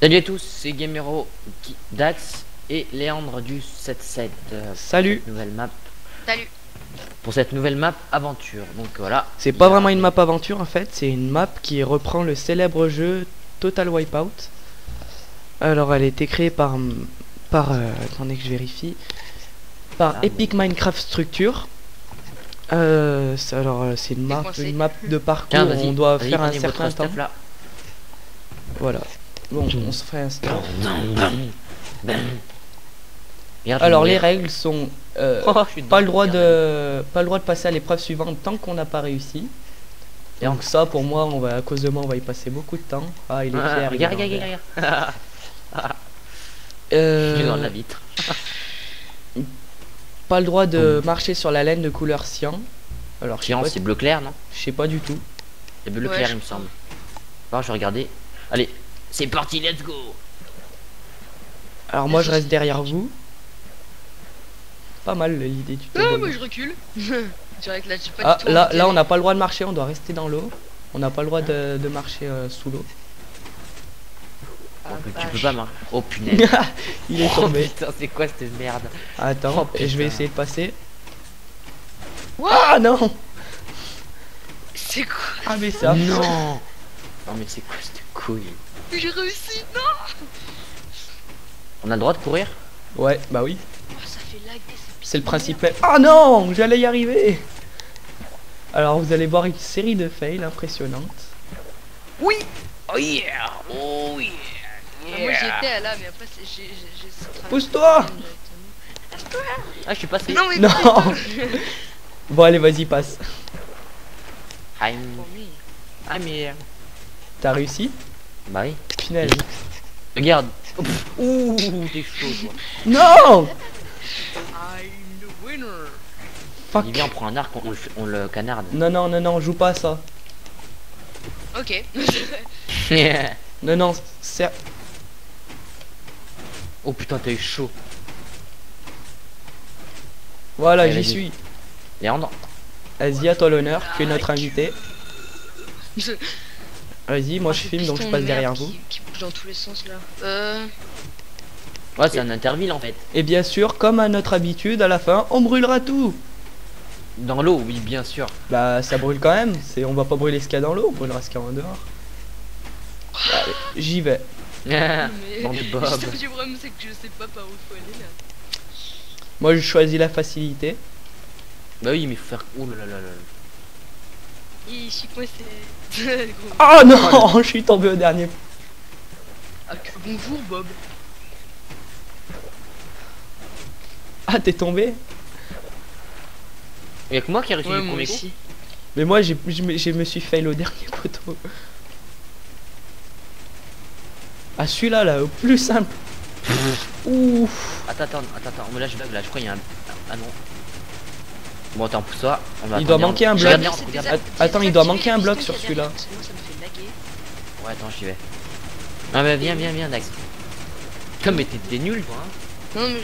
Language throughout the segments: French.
Salut à tous, c'est Gamero, qui- Dax et Léandre du 77. euh, Salut. Nouvelle map. Salut. Pour cette nouvelle map aventure. Donc voilà. C'est pas a- vraiment une map aventure en fait, c'est une map qui reprend le célèbre jeu Total Wipeout. Alors elle a été créée par par euh, attendez que je vérifie par Ah, Epic Minecraft Structure. Euh, alors euh, c'est une map une map de parcours Tiens, où on doit faire un certain temps. là. Voilà. Bon, on se fait. Regarde, Alors les règles sont euh, Oh, je suis pas le droit de pas le droit de passer à l'épreuve suivante tant qu'on n'a pas réussi. Et Donc ça pour moi on va à cause de moi on va y passer beaucoup de temps. Ah il est Ah, fier. il est regarde, regarde, regarde. Euh, Je suis dans la vitre. Pas le droit de marcher sur la laine de couleur cyan. Alors je sais Chiant, pas, c'est bleu clair, non? Je sais pas du tout. C'est bleu Ouais, clair, je il me semble. Bon, je vais regarder. Allez, c'est parti, let's go. Alors moi je reste derrière vous. Pas mal l'idée du Ah, toboggan. moi je recule. Direct là, pas Ah du tout là là on n'a pas le droit de marcher, on doit rester dans l'eau. On n'a pas le droit de, de marcher euh, sous l'eau. Ah, tu peux pas, moi. Oh punaise. il est Oh tombé. putain, c'est quoi cette merde Attends, Oh, et je vais essayer de passer. What Ah non C'est quoi Ah mais ça. Non Non mais c'est quoi cette couille J'ai réussi Non On a le droit de courir Ouais, bah oui. Oh. C'est le principe. même. Ah non J'allais y arriver Alors vous allez voir une série de fails impressionnantes. Oui Oh yeah Oh yeah Ah, moi j'étais là, mais après c'est- j'ai. Pousse-toi. Ah, je suis passé Non, mais. Non Bon allez vas-y passe. I'm... I'm here T'as réussi Bah oui. Punaise. Regarde. Ouh, t'es chaud toi Non I'm the winner. Fuck Il vient, on prend un arc, on, le, on canarde. Non non non non, joue pas à ça. Ok. Non non, c'est... oh putain, t'as eu chaud. Voilà, Allez, j'y suis. Léandre Vas-y, à toi l'honneur, tu es notre invité. Vas-y, moi Ah, je filme donc je passe de derrière vous. Qui, qui bouge dans tous les sens là. Euh. Ouais, c'est un interville en fait. Et bien sûr, comme à notre habitude, à la fin, on brûlera tout. Dans l'eau, oui, bien sûr. Bah ça brûle quand même, c'est on va pas brûler ce qu'il y a dans l'eau, on brûlera ce qu'il y a en dehors. Allez, J'y vais. Mais. Bande de Bob. Le problème c'est que je sais pas par où faut aller là. Moi je choisis la facilité. bah oui, mais il faut faire. Ouh là là là là. Hi, je suis coincé. Gros. Oh non, je suis tombé au dernier. Ah, que- bonjour Bob. Ah t'es tombé? Y'a que moi qui ai réussi Ouais, le premier coup. Mais moi j'ai- je me, je me suis fail au dernier poteau. Ah celui-là là, au plus simple. Ouf. Attends, attends, attends, attends. Mais là, je bug là, je crois qu'il y a un. Ah non. Bon, attends, pousse-toi. On va Il doit manquer un bloc. Attends, il doit manquer un bloc sur celui-là. Ouais, attends, j'y vais. Ah bah viens, viens, viens, Dax. Comme mais t'es nul, toi. Hein. Non mais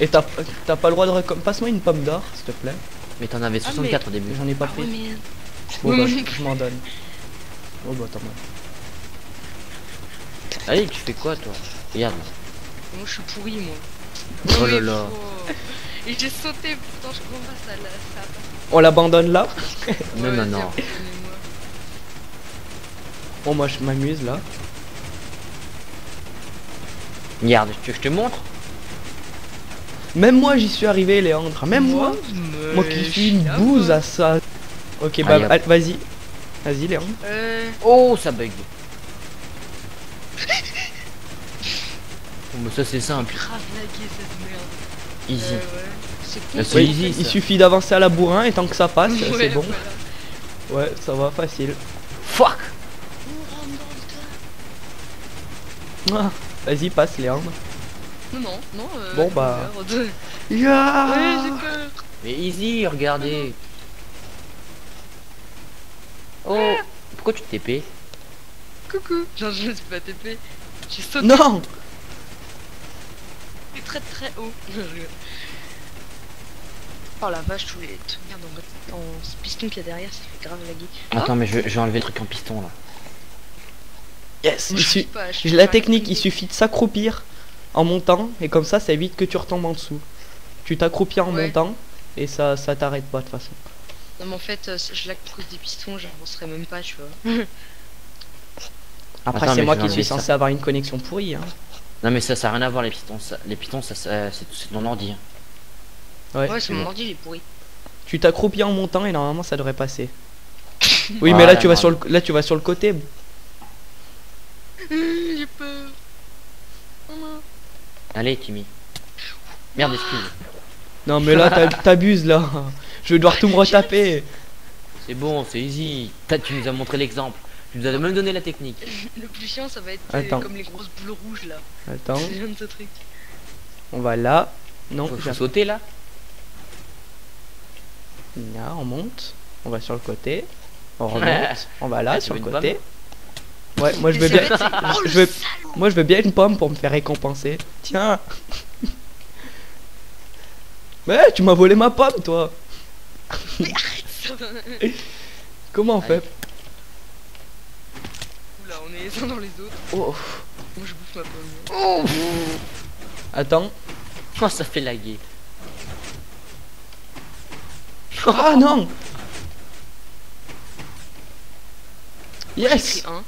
Et t'as t'as pas le droit de. Passe-moi une pomme d'or, s'il te plaît. Mais t'en avais Ah, 64 au début. J'en ai pas Ah ouais, pris. mais... Bon, Ouais, bah, je, m'en donne. Oh bah attends moi. Allez, tu fais quoi, toi? Regarde. Moi je suis pourri moi. Oh là là. Et j'ai sauté, pourtant je comprends pas ça, là, ça On l'abandonne là Non, Ouais, non. Bon moi je m'amuse là. Regarde, tu veux que je te montre? Même moi j'y suis arrivé Léandre. Même moi. Moi qui suis une bouse à ça. Ok bah Allez, hop. allez, vas-y. Vas-y Léandre. Euh... Oh, ça bug. Oh, mais ça, c'est simple. Grave lagué cette merde. Easy. Euh, ouais. C'est c'est easy, Il suffit d'avancer à la bourrin et tant que ça passe, c'est Ouais, bon. voilà. Ouais, ça va facile. Fuck. Ah, Vas-y passe Léandre. Non, non, non. Euh, Bon, bah. Ya Ouais, j'ai peur. Mais easy, regardez. Oh, pourquoi tu TP Coucou. Genre, je suis pas TP. J'ai sauté Non très très haut. Je. Oh la vache, tous les trucs merde en, en ce piston qu'il y a derrière, ça fait grave laguer. Attends, mais je, je vais enlever le truc en piston là. Yes. Je su- je J'ai la technique, il suffit de s'accroupir en montant et comme ça ça évite que tu retombes en dessous. Tu t'accroupis en Ouais. montant et ça ça t'arrête pas de toute façon. Non, mais en fait, euh, je cause des pistons, j'avancerai même pas, tu vois. Après c'est moi je qui suis censé avoir une connexion pourrie hein. Non mais ça, ça a rien à voir les pitons. ça- Les pitons, ça, ça- c'est ton ordi. hein. Ouais. Ouais, c'est mon ordi, il est pourri. Tu t'accroupis en montant et normalement ça devrait passer. Oui mais là tu vas sur le là tu vas sur le côté. J'ai peur. Oh non. Allez, Timmy. Merde, excuse. Non mais là t'ab- t'abuses là. Je vais devoir tout me retaper. C'est bon, c'est easy. T'as- Tu nous as montré l'exemple. Tu nous as même donné la technique. Le plus chiant, ça va être Attends. comme les grosses boules rouges là. Attends, de ce truc. on va là. Non, j'ai- sauter là. là on monte. On va sur le côté. On remonte. on va là Ah, sur le côté. Ouais, moi je veux bien. Oh, je veux- Moi je veux bien une pomme pour me faire récompenser. Tiens. Mais tu m'as volé ma pomme toi. Comment on fait? Les uns dans les autres. Oh. Moi, je bouffe ma pomme. Attends. Oh, ça fait laguer. Ah non. J'ai Yes. un.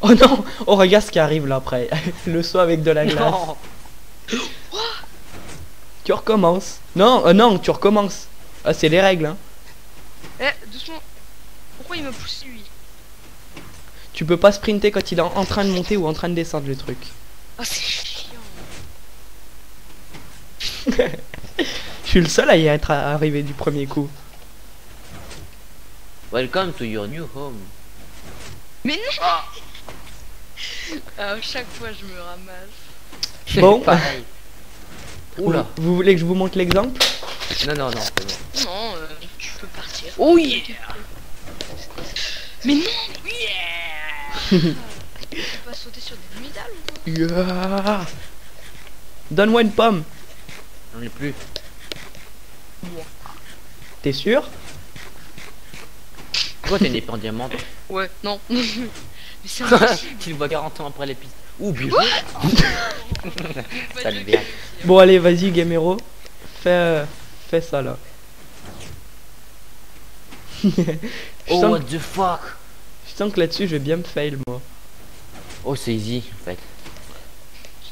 Oh non. Oh regarde ce qui arrive là après. Le saut avec de la glace. Non. Tu recommences. Non, euh, non, tu recommences. Ah c'est les règles hein. Eh, doucement. Pourquoi il m'a poussé lui? Tu peux pas sprinter quand il est en train de monter ou en train de descendre le truc. Ah, c'est chiant. Je suis le seul à y être arrivé du premier coup. Welcome to your new home. Ah, à chaque fois, je me ramasse. Bon. Pareil. Oula. Vous, vous voulez que je vous montre l'exemple? Non, non, non, c'est bon. Non, euh, tu peux partir. Oh yeah Mais non Pas sauter sur des médailles ou quoi Yeah. Donne-moi une pomme. J'en ai plus. T'es sûr? Toi, t'es une épée en diamant. Ouais, non. Mais c'est impossible. tu le vois 40 ans après les pistes. Ouh, bien Ça le qui- Bon allez, vas-y Gamero. Fais, euh, fais ça là. Oh, what the fuck? Sens que là-dessus je vais bien me fail moi. Oh, c'est easy, en fait.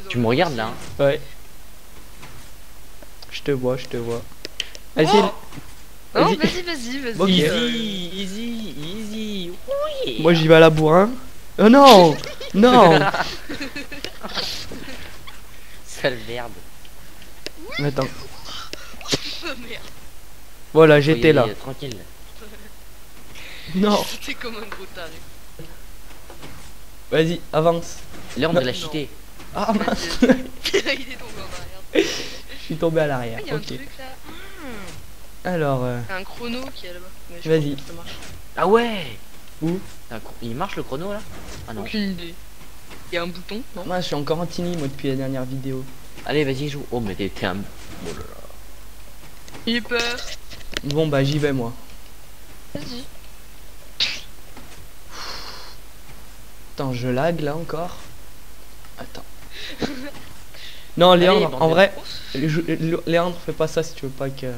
Tu me regardes là hein Ouais. Je te vois, je te vois. Vas-y. Oh Non, Vas-y. vas-y, vas-y. Easy, easy, easy. Oui. Moi j'y vais à la bourrin. Oh non Non Sale merde. Attends. Oh merde. Voilà, j'étais là. euh, Tranquille. Non. C'était comme un gros taré. Vas-y, avance. Il a Non. cheaté. Ah mince, il est tombé en arrière. je suis tombé à Ah, l'arrière. il y a un Ok. truc là. Hmm. Alors, euh, Il y a un chrono qui est là-bas. Mais je Vas-y. pense que ça marche. Ah ouais Où Un Il marche le chrono là? Ah non. Aucune idée. Il y a un bouton, non? Moi je suis encore en tini moi depuis la dernière vidéo. Allez, vas-y, joue. Oh, mais t'es t'es un. Oh là là. Peur. Bon bah j'y vais moi. Vas-y. Attends, je lag là encore. Attends. Non, Léandre, en vrai, je- Léandre, fais pas ça si tu veux pas que qu'il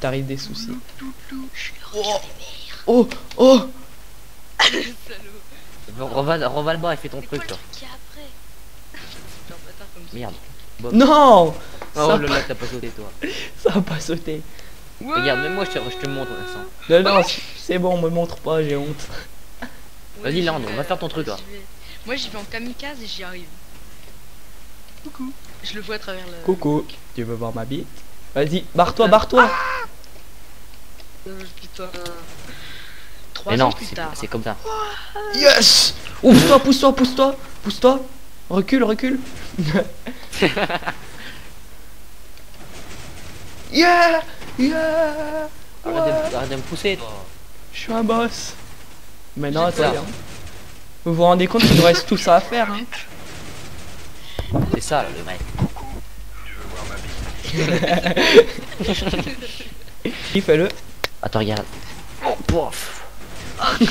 t'arrive des soucis. Oh, oh, oh Salaud. Reval, reval le bas et fais ton quoi truc le après ça. Merde. Non, Oh ça, là là, t'as pas sauté toi. ça a pas sauté. Ouais. Regarde, même moi je te, je te montre Vincent. Non, non, c'est- c'est bon, me montre pas, j'ai honte. Vas-y, Leandre, vais, va faire ton truc, là. Moi j'y vais en kamikaze et j'y arrive. Coucou. Je le vois à travers le. Coucou, tu veux voir ma bite? Vas-y, barre-toi, barre-toi. Euh, putain. Trois Mais non, plus c'est tard. c'est comme ça. Yes Pousse-toi, pousse-toi, pousse-toi, pousse-toi. Recule, recule. yeah, yeah. Arrête ouais. de, arrête de me pousser toi. Je suis un boss. Mais non, C'est ça. Vous vous rendez compte qu'il nous reste tout ça à faire, hein C'est ça là, le vrai. Qui fait le Attends, regarde. Oh, pof. Oui,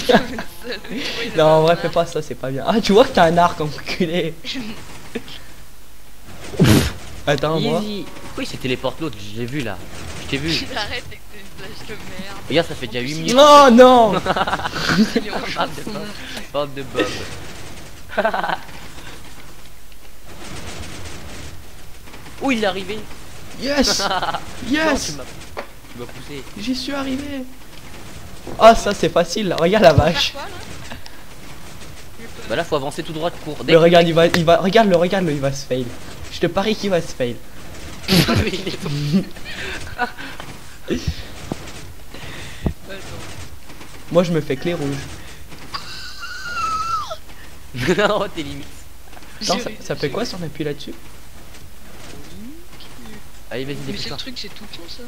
il Non, en vrai, fais pas ça, c'est pas bien. Ah, tu vois que t'as un arc enculé. Attends, moi. Il s'est téléporte l'autre? Je l'ai vu là. Je t'ai vu. Arrête avec tes flashs de merde. Regarde, ça fait déjà 8 minutes. Non, non Il est en Bande de. Bob. Bande de Bob. Où il est arrivé? Yes Yes tu m'as tu m'as poussé? J'y suis arrivé Ah, ça, c'est facile. Regarde la vache. quoi, là? Bah là, faut avancer tout droit de court. Dès Le regarde, il va, il va, regarde le, regarde le, il va se fail. Je te parie qu'il va se fail. Il est tombé. Attends. Moi, je me fais clé rouge. non, t'es limite. Attends, ça, ça fait quoi si on appuie là-dessus? Allez, vas-y, Mais c'est le truc, c'est tout con ça.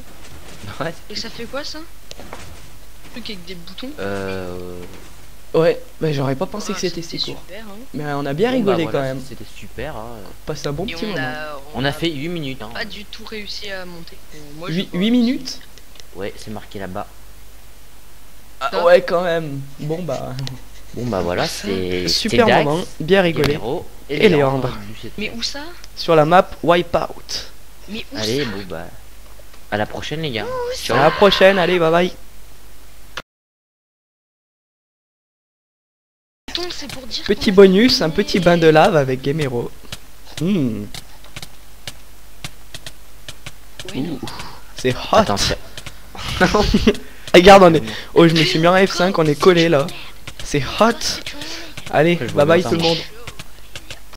Ouais. Et ça fait quoi ça? Un truc avec des boutons? Euh. Ouais, mais j'aurais pas pensé Ah, que c'était si court. super. Hein. Mais on a bien bon, bah, rigolé voilà, quand même. C'était super. Hein. Passe un bon Et petit on moment. a, On a fait 8 minutes. Hein. pas du tout réussi à monter. Euh, moi, je 8, sais pas. minutes Ouais, c'est marqué là-bas. Ah, Ouais, quand même. Bon, bah. Bon, bah voilà, c'est. Super Dax, moment, bien rigolé. Gamero Et Léandre. du C3. Mais où ça? Sur la map Wipeout. Mais où Allez, ça? bon, bah. À la prochaine, les gars. À la prochaine, allez, bye bye. C'est pour dire Petit bonus, un petit bain de lave avec Gamero. Non. c'est hot. Attends, Regarde, on est. Oh, je me suis mis en F5, on est collé là. C'est hot. Allez, bye bye tout le monde. Je